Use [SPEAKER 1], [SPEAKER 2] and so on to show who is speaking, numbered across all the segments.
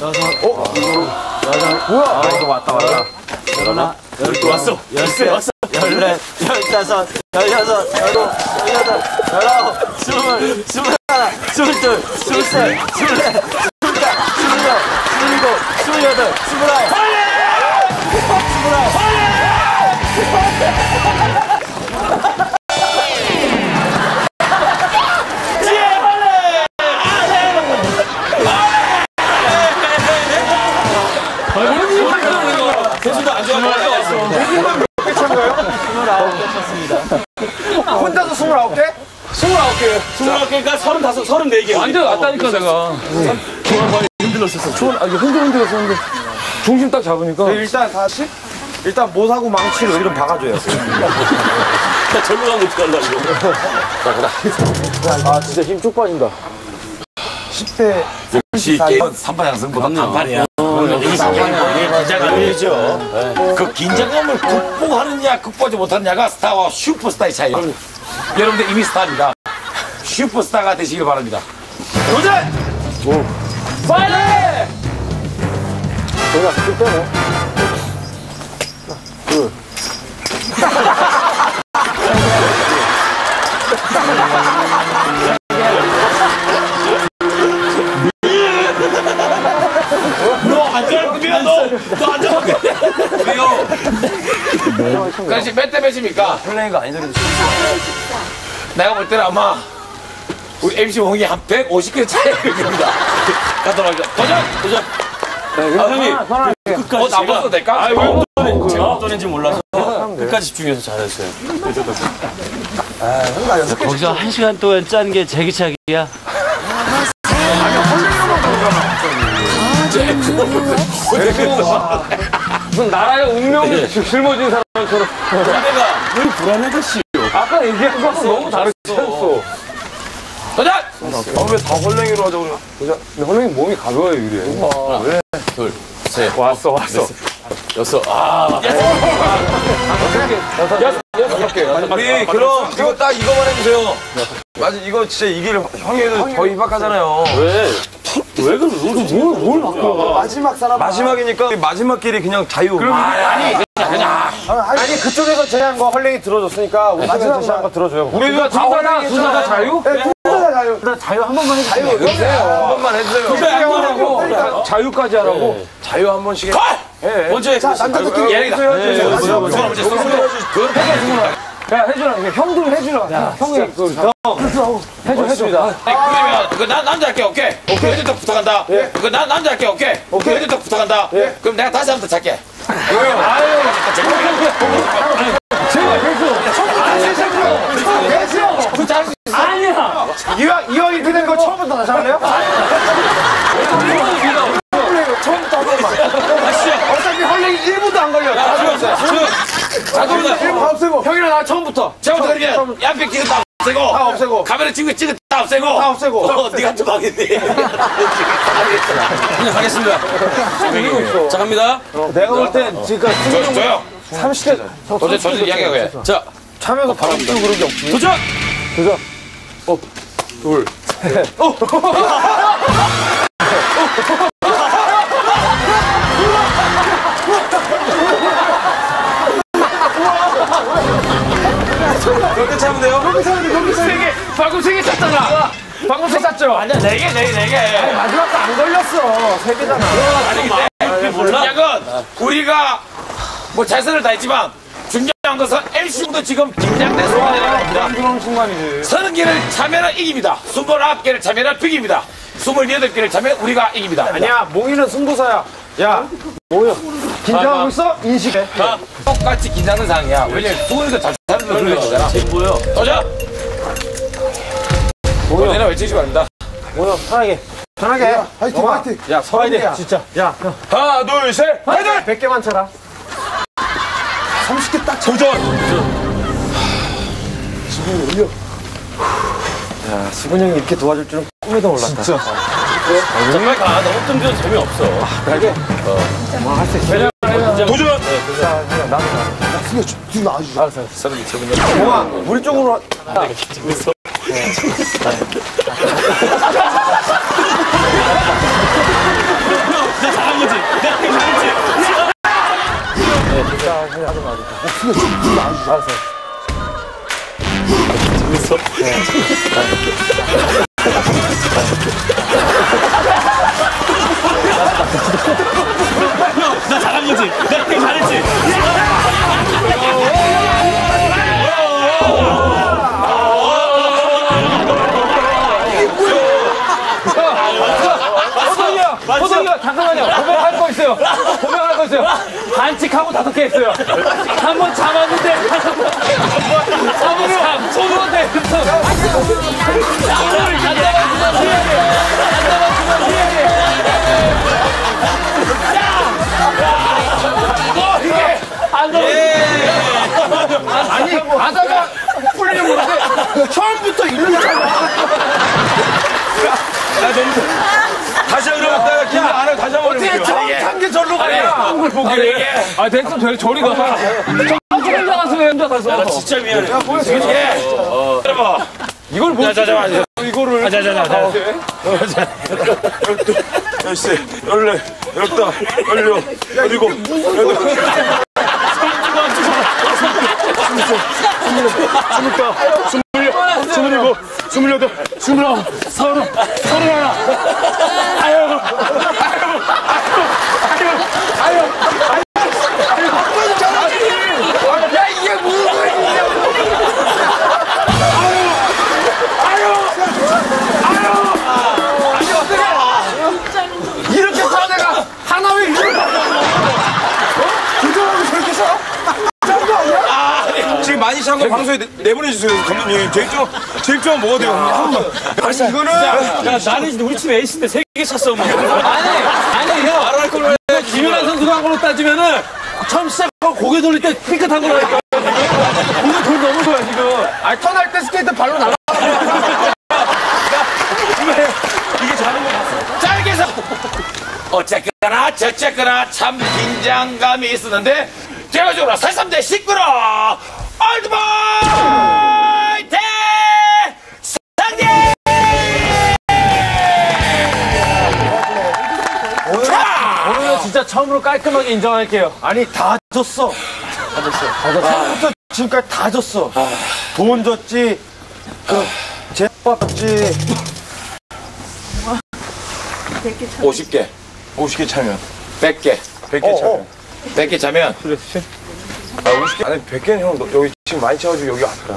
[SPEAKER 1] 뭐야? 이거 왔다 왔다.
[SPEAKER 2] 열하나, 열두, 왔어. 열세, 왔어. 열넷, 열다섯, 열여섯, 열일곱, 열여덟, 열아홉, 스물, 스물하나, 스물둘, 스물셋, 스물넷, 스물다, 스물여섯, 스물일곱, 스물여덟, 스물아홉.
[SPEAKER 1] 29개?
[SPEAKER 2] 29개. 29개니까 35, 34개.
[SPEAKER 3] 완전 왔다니까 내가.
[SPEAKER 2] 흔들었었어.
[SPEAKER 3] 좋은 아 이게 흔들 흔들었었는데 중심 딱 잡으니까
[SPEAKER 1] 일단 다시 일단 못하고 망치로 이름 박아줘요.
[SPEAKER 2] 나 절로 가면 어떡하려고.
[SPEAKER 3] 아 진짜 힘 쭉 빠진다.
[SPEAKER 1] 10대
[SPEAKER 4] 역시 게임은 삼반양승보다 단판이야. 긴장감이 되죠. 그 긴장감을 극복하느냐, 극복하지 못하느냐가 스타와 슈퍼스타의 차이. 여러분들 이미 스타입니다. 슈퍼스타가 되시길 바랍니다.
[SPEAKER 3] 내가 힘 빼고.
[SPEAKER 4] 너안 그렇지, 몇대 몇입니까?
[SPEAKER 1] 플레이가 아니더라도
[SPEAKER 4] 내가 볼 때는 아마 우리 MC 홍이 한 150개 차이 됩니다. 가도록 하죠. 도전! 도전!
[SPEAKER 2] 아, 형님.
[SPEAKER 4] 어, 나 먹어도 될까?
[SPEAKER 2] 아왜 어떤 제가 어떤 애인지 몰라서 끝까지 집중해서 잘했어요.
[SPEAKER 5] 거기서 한 시간 동안 짠 게 제기차기야.
[SPEAKER 3] 무슨 나라의 운명을 짊어진 사람처럼.
[SPEAKER 2] 내가 왜 불안해졌지?
[SPEAKER 3] 아까 얘기한 거랑 너무 다르지 않았어.
[SPEAKER 4] 도전!
[SPEAKER 1] 아 왜다 헐랭이로 하자고 그래?
[SPEAKER 3] 근데 선생님 몸이 가벼워요 유리에.
[SPEAKER 2] 둘, 셋,
[SPEAKER 3] 왔어 왔어.
[SPEAKER 2] 여섯. 아,
[SPEAKER 3] 여섯 개.
[SPEAKER 1] 우리 그럼 이거 딱 이거만 해주세요. 맞아 이거 진짜 이길 형이도 거의 입학하잖아요.
[SPEAKER 2] 왜? 왜 그래? 뭘, 뭘 바꿔?
[SPEAKER 1] 마지막 사람 마지막이니까 마지막 길이 그냥 자유.
[SPEAKER 4] 아니, 그냥, 그냥.
[SPEAKER 1] 아니 그쪽에서 제한 거 헐랭이 들어줬으니까 우리 마지막 제한 거 들어줘요.
[SPEAKER 3] 우리가 다 하나 둘 다 자유?
[SPEAKER 1] 자유 한 번만 해주세요. 자유 해주세요. 한 번만 해주세요.
[SPEAKER 3] 하고 자유까지 하라고.
[SPEAKER 1] 자유 한 번씩.
[SPEAKER 2] 먼저 해. 자,
[SPEAKER 1] 남자들끼리
[SPEAKER 4] 얘기다.
[SPEAKER 1] 해주세요.
[SPEAKER 4] 손 먼저, 손 먼저.
[SPEAKER 3] 야 해주라. 이거 형들 해주라. 형이 그 형. 해줘 해줍니다.
[SPEAKER 4] 그러면 그 나, 남자 할게 오케이 오케이 애들 딱 부탁한다 그 나, 남자 할게 오케이 오케이 애들 딱 부탁한다 그럼 내가 다시 한번더 찾게
[SPEAKER 1] 이왕 이왕 이렇게 된 거 처음부터 다시 할래요? 처음부터 한 번만. 어차피 헐랭이 1분도 안 걸려.
[SPEAKER 4] 자동으로
[SPEAKER 1] 1분 다 없애고. 형이랑 나 처음부터.
[SPEAKER 4] 처음부터 양배 끼고 다 없애고
[SPEAKER 1] 다 없애고.
[SPEAKER 4] 카메라 찍고 찍고 다 없애고
[SPEAKER 1] 다 없애고.
[SPEAKER 4] 어, 네가 좀 하겠네
[SPEAKER 2] 그냥 가겠습니다. 자, 갑니다.
[SPEAKER 1] 내가 볼 땐 지금까지
[SPEAKER 4] 저, 저요
[SPEAKER 1] 30대
[SPEAKER 4] 도대체 저도 이야기하고 해
[SPEAKER 2] 자,
[SPEAKER 1] 차면서 바람 쐬고 그런 게 없지.
[SPEAKER 2] 도전!
[SPEAKER 1] 그렇게 차면 돼요? 그렇게 차면 돼. 그렇게 차면 돼.
[SPEAKER 4] 방금 세개 찼잖아
[SPEAKER 3] 방금 세 잤죠?
[SPEAKER 4] 아니야 네 개 네 개 네개
[SPEAKER 1] 마지막 거안 걸렸어. 세 개잖아.
[SPEAKER 4] 아니 몰라 약은 우리가 뭐 최선을 다했지만 한 것은 MC도 지금 긴장된 순간이라는 겁니다
[SPEAKER 3] 그런 순간이지.
[SPEAKER 4] 서른 개를 차면은 이깁니다. 스물아홉 개를 차면은 비깁니다. 스물여덟 개를 차면 우리가 이깁니다.
[SPEAKER 1] 아니야, 몽이는 승부사야. 야, 뭐야? 긴장하고 있어? 인식해.
[SPEAKER 4] 똑같이 긴장된 상황이야. 왜냐면 수근이가 잘 차는 걸 그려주잖아.
[SPEAKER 2] 뭐요?
[SPEAKER 4] 도전! 뭐야? 내가 외치지 말입니다.
[SPEAKER 1] 뭐야, 편하게. 편하게. 화이팅, 화이팅. 야, 서야 돼, 진짜. 야,
[SPEAKER 4] 하나, 둘, 셋, 화이팅!
[SPEAKER 1] 100개만 차라. 30개 딱 차.
[SPEAKER 4] 도전!
[SPEAKER 1] 야, 수근 형이 이렇게 도와줄 줄은 꿈에도 몰랐다. 진짜.
[SPEAKER 2] 정말 가. 너무 뜸들여 재미없어.
[SPEAKER 4] 도전!
[SPEAKER 1] 서른 세븐 몽아, 우리 쪽으로. 와.
[SPEAKER 3] 나 잘한 거지? 내가 되게 잘했지?
[SPEAKER 1] 했어요! 한 번 잡았는데, 잡으면 손으로 돼! 잡으면 잡아주면 잡아주면 피해야 아니, 풀리는 건데, 처음부터 이런
[SPEAKER 6] 다시 한번 해봤다가 긴장 안 하고 다시 한번 해볼게요.
[SPEAKER 1] 한게 절로 가냐? 걸 보기에. 아, 됐어, 돼. 저리 가. 저 혼자 가서 왜 혼자 가서.
[SPEAKER 3] 진짜 미안해.
[SPEAKER 1] 이걸 뭐.
[SPEAKER 3] 자, 자, 자, 자.
[SPEAKER 1] 이거를.
[SPEAKER 3] 자, 자, 자, 자.
[SPEAKER 6] 열세, 열네, 열다, 열여, 열일곱, 여덟.
[SPEAKER 1] 스물일곱, 스물여덟, 스물아홉, 서른, 서른하나.
[SPEAKER 6] 방송에 내- 내보내주세요, 감독님. 제일 좀, 제일 좀 먹어야 돼요. 아니, 이거는.
[SPEAKER 3] 야, 나는 우리 팀 에이스인데 세 개 찼어, 뭐.
[SPEAKER 1] 아니, 아니, 형. 말할 걸로 해. 김연아 선수가 한 걸로 따지면은 처음 시작하고 고개 돌릴 때 삐끗한 걸로 했거든. 이거 돌 넘은 거야, 지금. 아니, 턴할 때 스케이트 발로.
[SPEAKER 4] 짧게 해서 어쨌거나 저쨌거나 참 긴장감이 있었는데 결과적으로 43대 19로 올드보이 대상대
[SPEAKER 1] 오늘은 진짜 처음으로 깔끔하게 인정할게요. 아니, 다 줬어. 다 줬어. 다 줬어. 처음부터 지금까지 다 줬어. 돈 줬지, 그, 제밥 줬지.
[SPEAKER 4] 50개
[SPEAKER 6] 50개 차면.
[SPEAKER 4] 100개
[SPEAKER 6] 100개 차면.
[SPEAKER 4] 100개 차면
[SPEAKER 6] 아, 50개? 아니, 100개는 형, 너, 여기 지금 많이 차가지고 여기 아프다.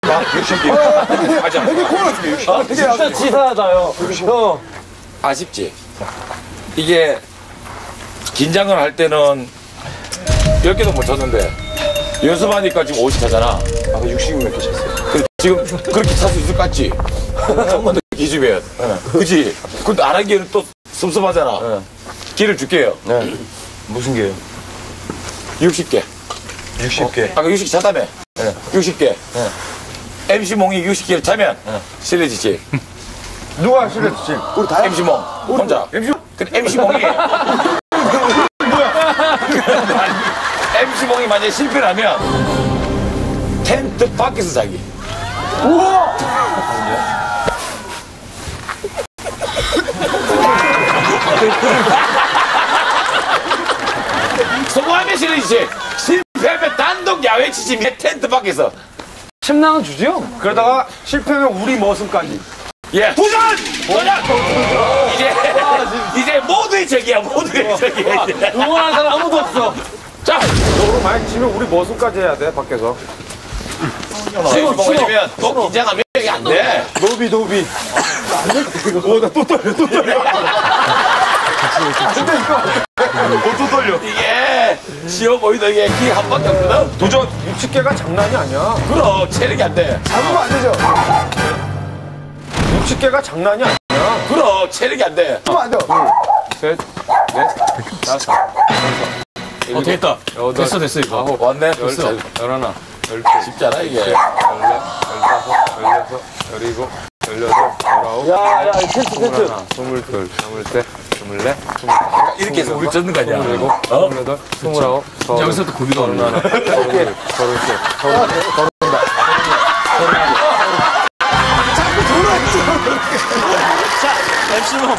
[SPEAKER 6] 막 60개. 맞아. 100개 코너 중에 60개.
[SPEAKER 1] 진짜 치사하다, 형. 형.
[SPEAKER 4] 아쉽지 이게 긴장을 할 때는 10개도 못 쳤는데 연습하니까 지금 50 차잖아
[SPEAKER 6] 아, 60몇 개 찼어요.
[SPEAKER 4] 그, 지금 그렇게 찰 수 있을 것 같지? 한번더 기주면. 그치? 근데 안 하기에는 또 섭섭하잖아. 기를 줄게요.
[SPEAKER 6] 네. 무슨 개요?
[SPEAKER 4] 60개.
[SPEAKER 6] 60개.
[SPEAKER 4] 아까 60개 찼다며? 60개. MC몽이 60개를 차면 실례지지.
[SPEAKER 6] 누가 실렸지? 우리 다야?
[SPEAKER 4] MC몽. 혼자. MC? 근데 MC몽이. 뭐야? MC몽이 만약에 실패를 하면 텐트 밖에서 자기. 성공 야외 지침에 텐트 밖에서.
[SPEAKER 1] 침낭은 주지요?
[SPEAKER 6] 그러다가 실패하면 우리 머슴까지.
[SPEAKER 4] 예. 도전! 도전! 이제, 이제 모두의 적이야, 모두의 적이야, 이제.
[SPEAKER 1] 응원하는 사람 아무도 없어.
[SPEAKER 4] 자,
[SPEAKER 6] 너로 많이 치면 우리 머슴까지 해야 돼, 밖에서.
[SPEAKER 4] 지금 먹으면 또 긴장하면 이게 안 돼.
[SPEAKER 6] 노비, 노비. 오, 나또 떨려, 또 떨려. 근데 이거, 어, 또 떨려.
[SPEAKER 4] 이게 보이던 이게 기한 밖에 없거든?
[SPEAKER 6] 도전 60개가 장난이 아니야.
[SPEAKER 4] 그럼 체력이 안 돼.
[SPEAKER 6] 잡으면 안 되죠. 60개가 장난이 아니야.
[SPEAKER 4] 그럼 체력이 안 돼.
[SPEAKER 6] 잡으면 안 돼요. 셋, 넷, 다섯,
[SPEAKER 3] 어, 됐다.
[SPEAKER 6] 여덟,
[SPEAKER 3] 됐어, 됐어, 이거.
[SPEAKER 4] 왔네?
[SPEAKER 6] 열, 열하나, 열둘,
[SPEAKER 4] 쉽잖아, 이게.
[SPEAKER 6] 열넷, 열다섯, 열여섯, 열일곱, 열여덟, 열아홉,
[SPEAKER 1] 야, 야, 텐트.
[SPEAKER 6] 스물하나, 스물둘, 스물셋, 스물네,
[SPEAKER 4] 이렇게 해서 우리 쫓는 거 아니야?
[SPEAKER 6] 스물일곱, 스물여덟,
[SPEAKER 3] 여기서부터 고비가 오는
[SPEAKER 6] 거야. 서른셋, 서른셋, 서른. 자꾸 돌아있어. 자, 엠씨몽.